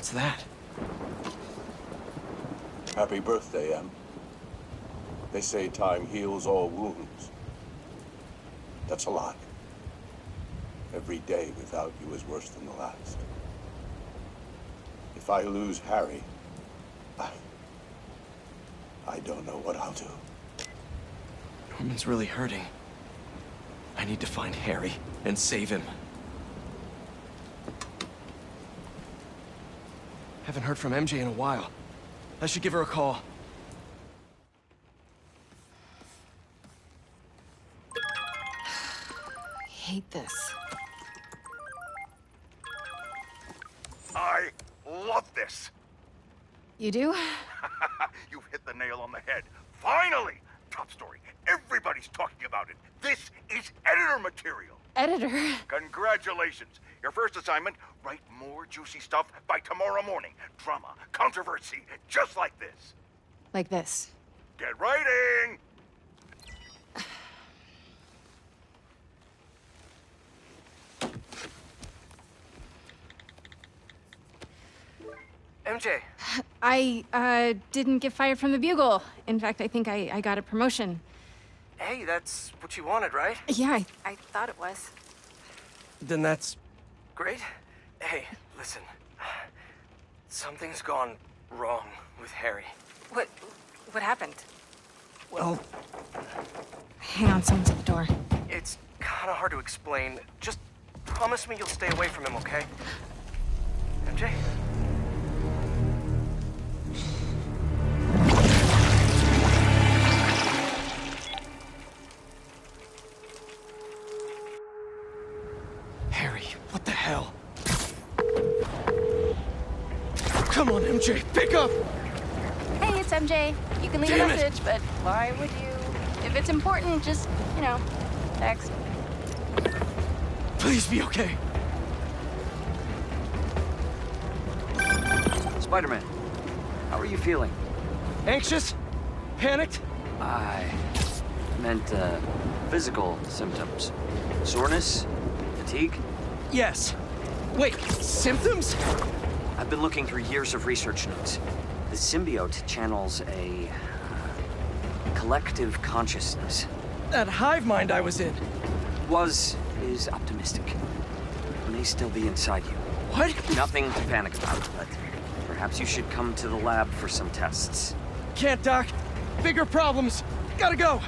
What's that? Happy birthday, Em. They say time heals all wounds. That's a lie. Every day without you is worse than the last. If I lose Harry, I... I don't know what I'll do. Norman's really hurting. I need to find Harry and save him. I haven't heard from MJ in a while. I should give her a call. I hate this. I love this. You do? You've hit the nail on the head. Finally! Top story. Everybody's talking about it. This is editor material. Editor. Congratulations. Your first assignment, write more juicy stuff by tomorrow morning. Drama, controversy, just like this. Like this. Get writing! MJ, I, uh, didn't get fired from the Bugle. In fact, I think I, I got a promotion. hey, that's what you wanted, right? Yeah, I, I thought it was. Then that's... Great. Hey, listen. Something's gone wrong with Harry. What, what happened? Well, Hang on, someone's at the door. It's kind of hard to explain. Just promise me you'll stay away from him, okay? MJ? Come on, MJ, pick up! Hey, it's MJ. You can leave Damn a it. message, but why would you? If it's important, just, you know, text. Please be okay. Spider-Man, how are you feeling? Anxious? Panicked? I meant, uh, physical symptoms. Soreness? Fatigue? Yes. Wait, symptoms? I've been looking through years of research notes. The symbiote channels a... uh, collective consciousness. That hive mind I was in. Was is optimistic. May still be inside you. What? Nothing to panic about, but perhaps you should come to the lab for some tests. Can't, Doc. Bigger problems. Gotta go.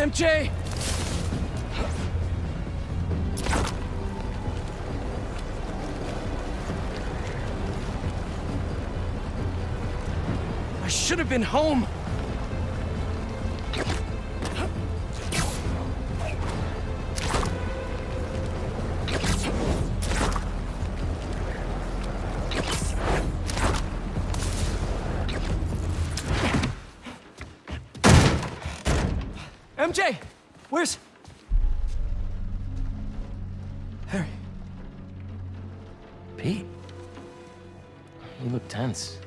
MJ! I should have been home. MJ! Where's... Harry? Pete. You look tense.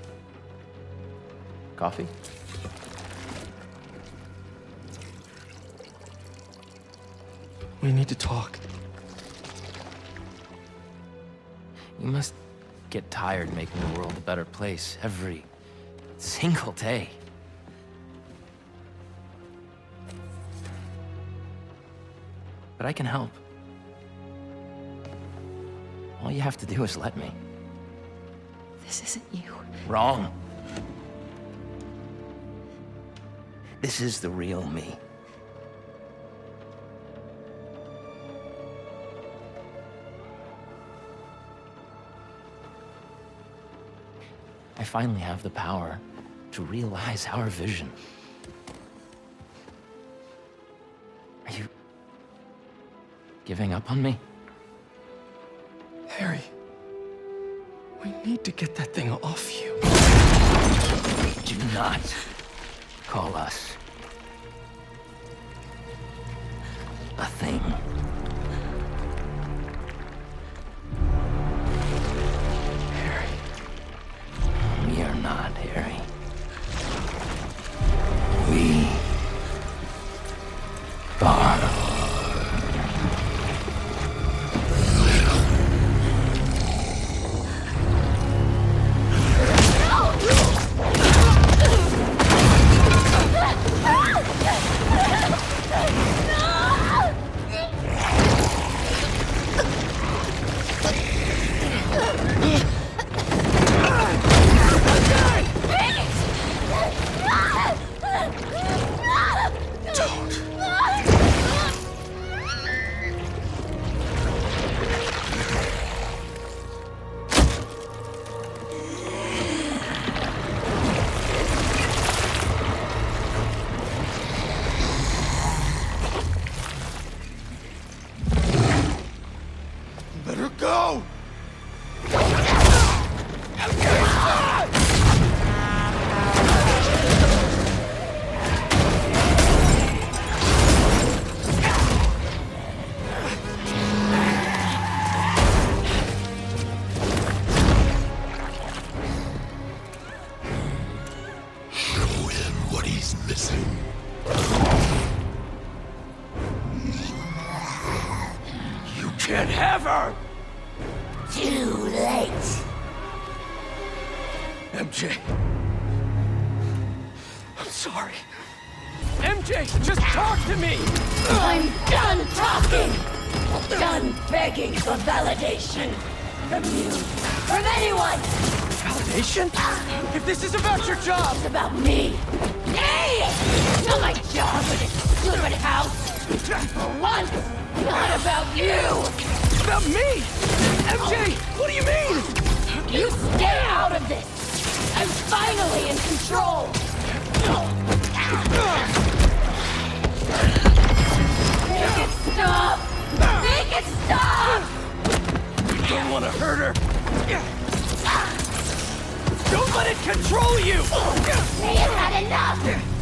Coffee? We need to talk. You must get tired making the world a better place every single day. But I can help. All you have to do is let me. This isn't you. Wrong. This is the real me. I finally have the power to realize our vision. Giving up on me? Harry, we need to get that thing off you. Do not call us a thing. Anyone! Validation? If this is about your job! It's about me. Hey! It's not my job or this stupid house. For once, not about you! About me! MJ, what do you mean? You stay out of this! I'm finally in control! Make it stop! Make it stop! Don't want to hurt her. Don't let it control you! It had enough!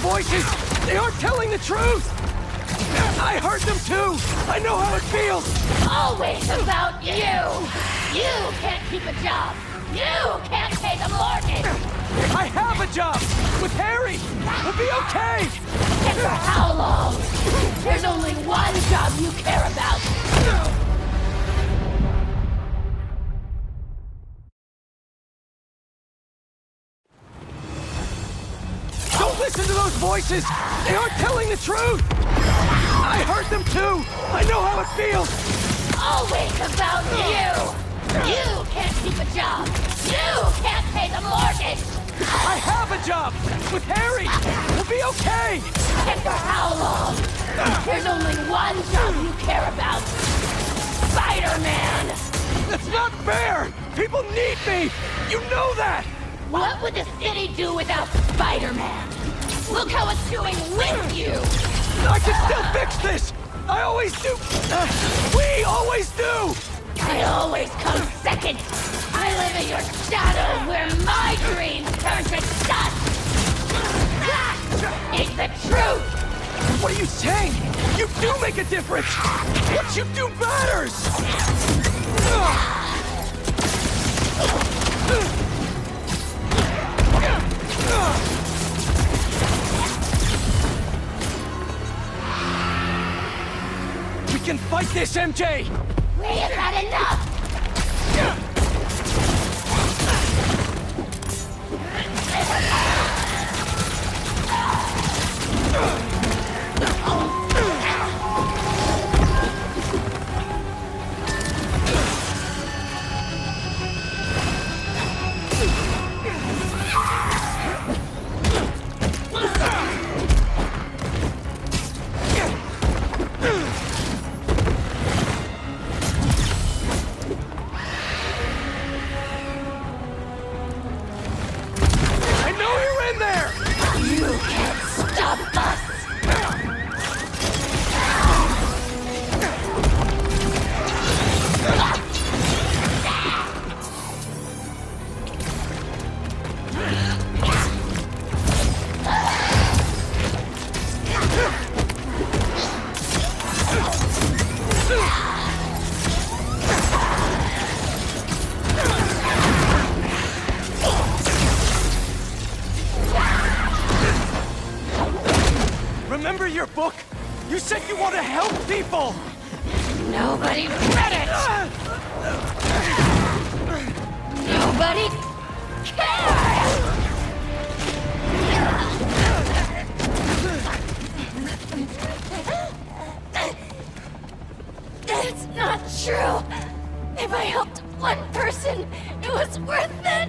Voices! They aren't telling the truth! I heard them too! I know how it feels! Always about you! You can't keep a job! You can't pay the mortgage! I have a job! With Harry! We'll be okay! And for how long? There's only one job you care about! Voices! They aren't telling the truth! I heard them too! I know how it feels! Always about you! You can't keep a job! You can't pay the mortgage! I have a job! With Harry! We'll be okay! And for how long? There's only one job you care about! Spider-Man! That's not fair! People need me! You know that! What would the city do without Spider-Man? Look how it's doing with you! I can still fix this! I always do! Uh, we always do! I always come second! I live in your shadow where my dreams turn to dust! That is the truth! What are you saying? You do make a difference! What you do matters! Can fight this, MJ! We have had enough! If I helped one person, it was worth it!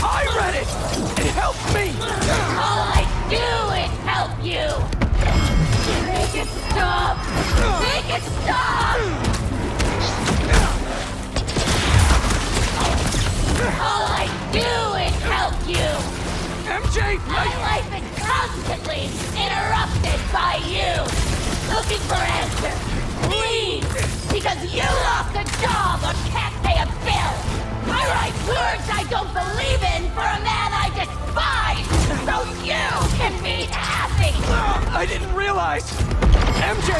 I read it! It helped me! All I do is help you! Make it stop! Make it stop! All I do you! MJ, My life is constantly interrupted by you! Looking for answers! Please! Because you lost a job or can't pay a bill! I write words I don't believe in for a man I despise! So you can be happy! I didn't realize! MJ,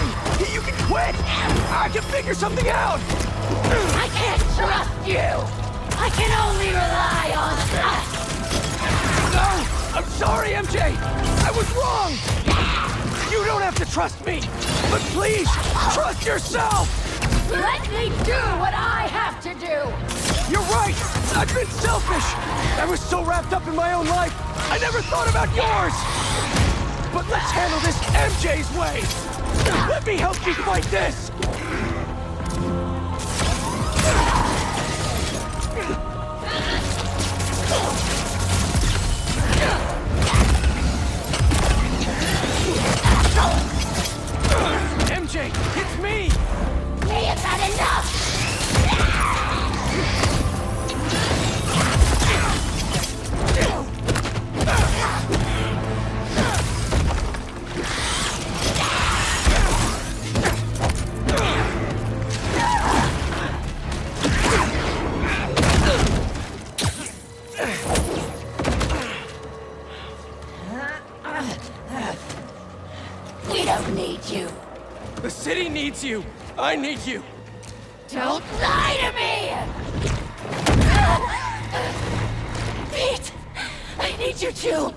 you can quit! I can figure something out! I can't trust you! I can only rely on us! No! I'm sorry, MJ! I was wrong! You don't have to trust me! But please, trust yourself! Let me do what I have to do! You're right! I've been selfish! I was so wrapped up in my own life, I never thought about yours! But let's handle this MJ's way! Let me help you fight this! MJ, it's me! Me has had enough! Needs you! I need you! Don't lie to me! Pete! I need you too!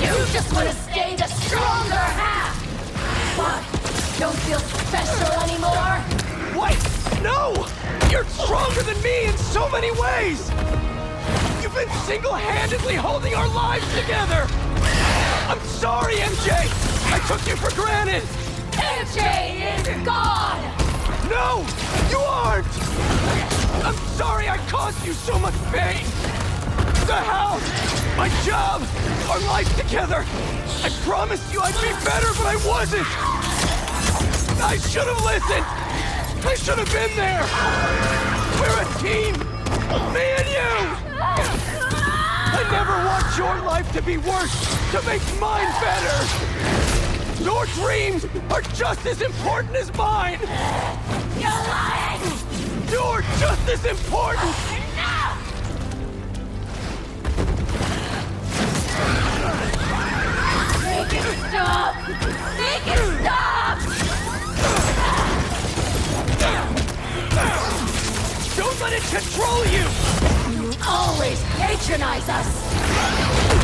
You just want to stay the stronger half! Don't feel special anymore? Wait! No! You're stronger than me in so many ways! You've been single-handedly holding our lives together! I'm sorry, MJ! I took you for granted! MJ is gone! No! You aren't! I'm sorry I caused you so much pain! The house! My job! Our life together! I promised you I'd be better, but I wasn't! I should have listened! I should have been there! We're a team! Me and you! I never want your life to be worse to make mine better! Your dreams are just as important as mine! You're lying! You're just as important! Enough! Make it stop! Make it Don't let it control you! You always patronize us!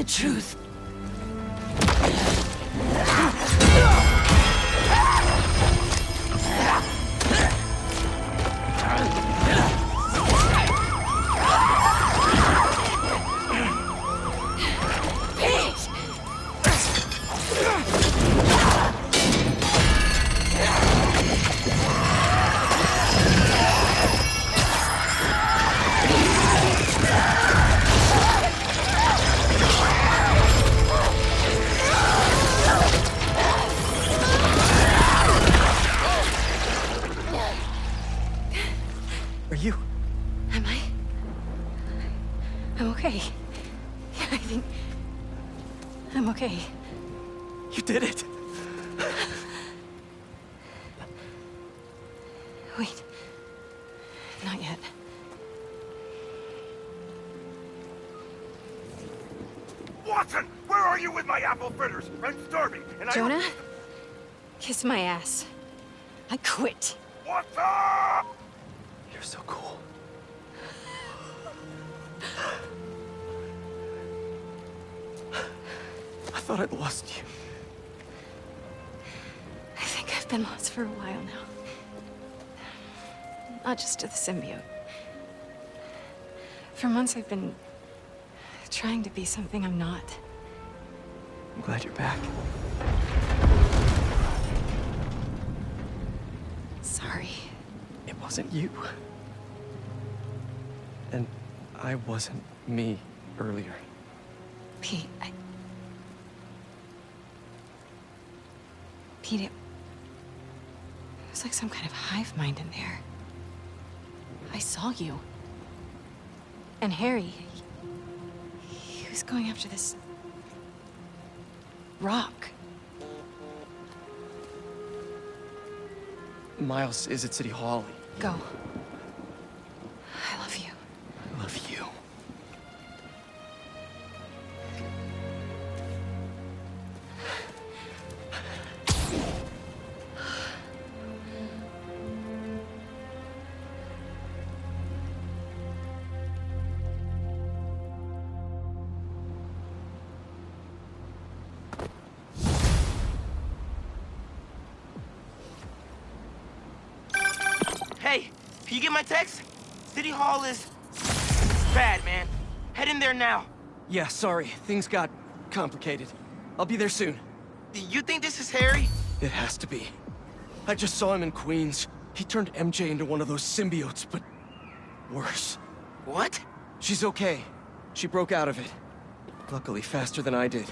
The truth. Okay. Yeah, I think. I'm okay. You did it. Wait. Not yet. Watson, where are you with my apple fritters? I'm starving, and I... Jonah? Kiss my ass. I quit. Watson! You're so cool. I thought I'd lost you. I think I've been lost for a while now. Not just to the symbiote. For months I've been trying to be something I'm not. I'm glad you're back. Sorry. It wasn't you. And I wasn't me earlier. Pete, I... It... it was like some kind of hive mind in there. I saw you. And Harry, he, he was going after this... rock. Miles is at City Hall. Go. You get my text? City Hall is bad, man. Head in there now. Yeah, sorry. Things got complicated. I'll be there soon. Do you think this is Harry? It has to be. I just saw him in Queens. He turned MJ into one of those symbiotes, but worse. What? She's okay. She broke out of it. Luckily, faster than I did.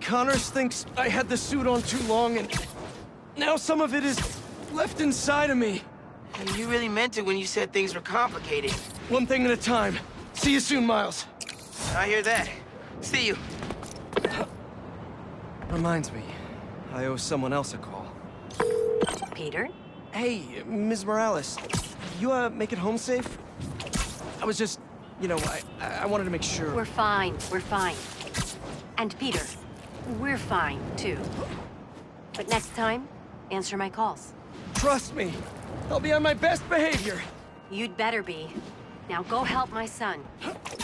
Connors thinks I had the suit on too long, and now some of it is left inside of me. And you really meant it when you said things were complicated. One thing at a time. See you soon, Miles. I hear that. See you. Reminds me, I owe someone else a call. Peter? Hey, Ms. Morales, you uh, make it home safe? I was just, you know, I, I wanted to make sure. We're fine. We're fine. And Peter, we're fine, too. But next time, answer my calls. Trust me, I'll be on my best behavior. You'd better be. Now go help my son.